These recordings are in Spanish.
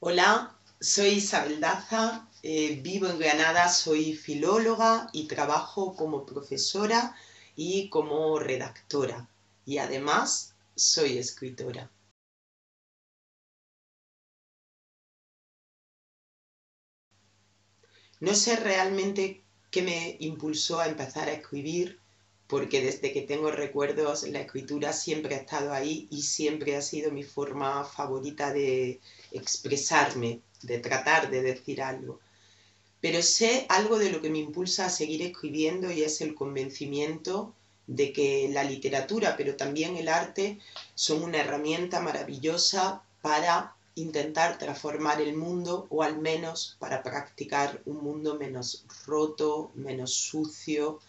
Hola, soy Isabel Daza, eh, vivo en Granada, soy filóloga y trabajo como profesora y como redactora. Y además soy escritora. No sé realmente qué me impulsó a empezar a escribir, porque desde que tengo recuerdos la escritura siempre ha estado ahí y siempre ha sido mi forma favorita de expresarme, de tratar de decir algo. Pero sé algo de lo que me impulsa a seguir escribiendo y es el convencimiento de que la literatura, pero también el arte, son una herramienta maravillosa para intentar transformar el mundo o al menos para practicar un mundo menos roto, menos sucio,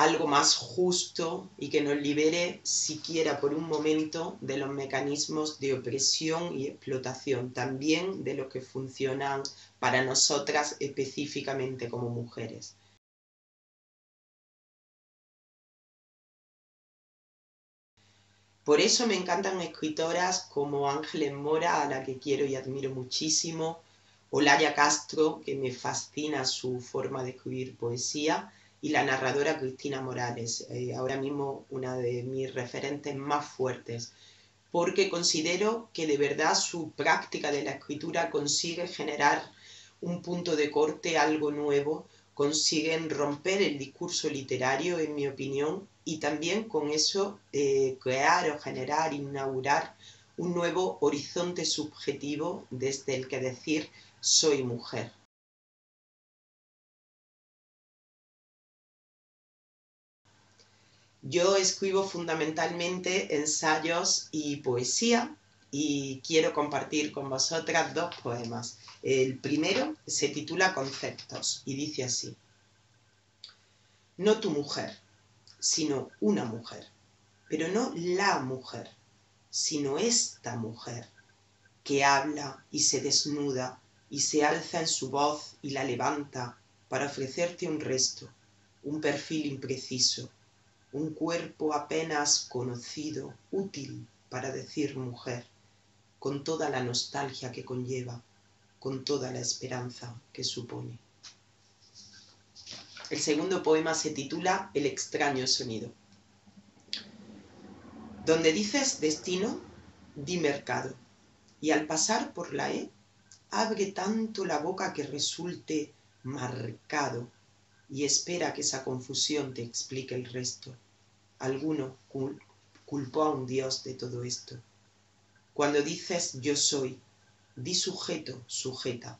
algo más justo y que nos libere siquiera por un momento de los mecanismos de opresión y explotación, también de los que funcionan para nosotras específicamente como mujeres. Por eso me encantan escritoras como Ángeles Mora, a la que quiero y admiro muchísimo, o Laia Castro, que me fascina su forma de escribir poesía, y la narradora Cristina Morales, eh, ahora mismo una de mis referentes más fuertes, porque considero que de verdad su práctica de la escritura consigue generar un punto de corte, algo nuevo, consiguen romper el discurso literario, en mi opinión, y también con eso eh, crear o generar, inaugurar un nuevo horizonte subjetivo desde el que decir soy mujer. Yo escribo fundamentalmente ensayos y poesía y quiero compartir con vosotras dos poemas. El primero se titula Conceptos y dice así. No tu mujer, sino una mujer, pero no la mujer, sino esta mujer, que habla y se desnuda y se alza en su voz y la levanta para ofrecerte un resto, un perfil impreciso, un cuerpo apenas conocido, útil para decir mujer, con toda la nostalgia que conlleva, con toda la esperanza que supone. El segundo poema se titula El extraño sonido. Donde dices destino, di mercado, y al pasar por la E, abre tanto la boca que resulte marcado y espera que esa confusión te explique el resto. Alguno culpó a un Dios de todo esto. Cuando dices yo soy, di sujeto, sujeta.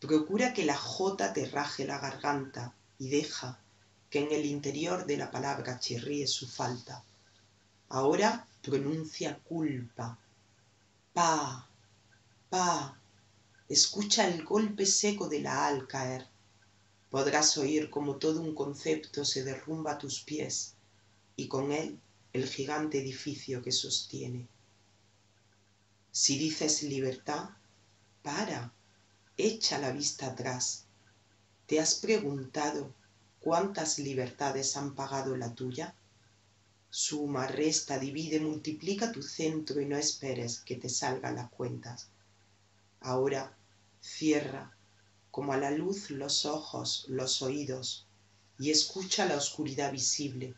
Procura que la J te raje la garganta y deja que en el interior de la palabra chirríe su falta. Ahora pronuncia culpa. Pa, pa. Escucha el golpe seco de la al caer podrás oír como todo un concepto se derrumba a tus pies y con él el gigante edificio que sostiene. Si dices libertad, para, echa la vista atrás. ¿Te has preguntado cuántas libertades han pagado la tuya? Suma, resta, divide, multiplica tu centro y no esperes que te salgan las cuentas. Ahora cierra como a la luz los ojos, los oídos, y escucha la oscuridad visible,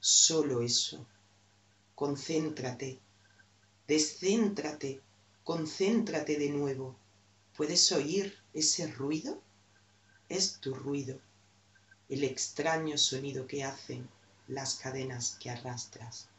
solo eso. Concéntrate, descéntrate, concéntrate de nuevo. ¿Puedes oír ese ruido? Es tu ruido, el extraño sonido que hacen las cadenas que arrastras.